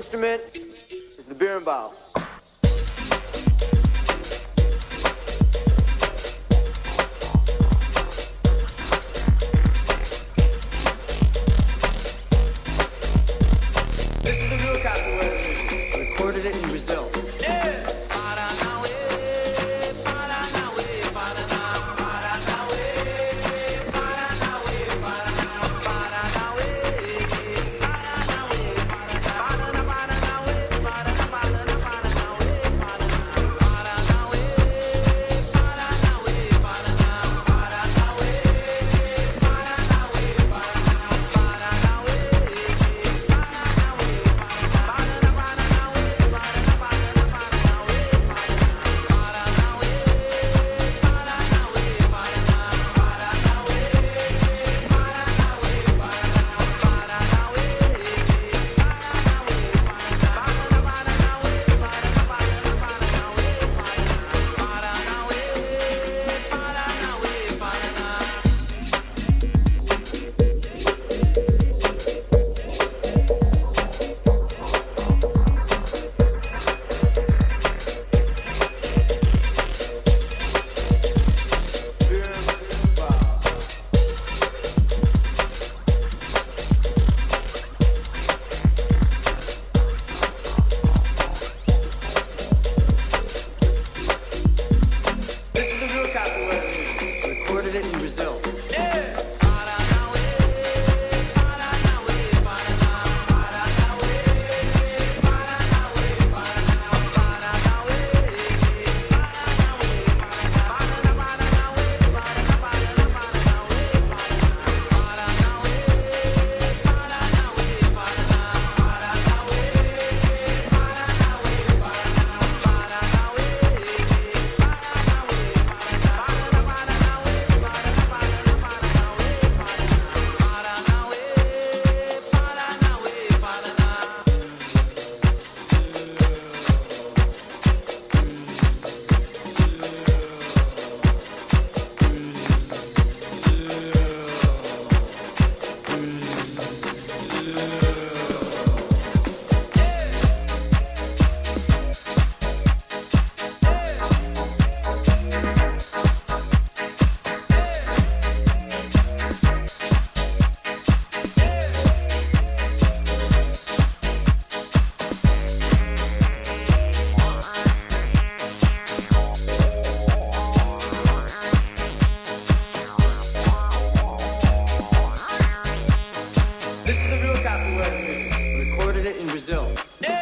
instrument is the berimbau. This is the real music. I recorded it in Brazil. Brazil. Brazil. Yeah!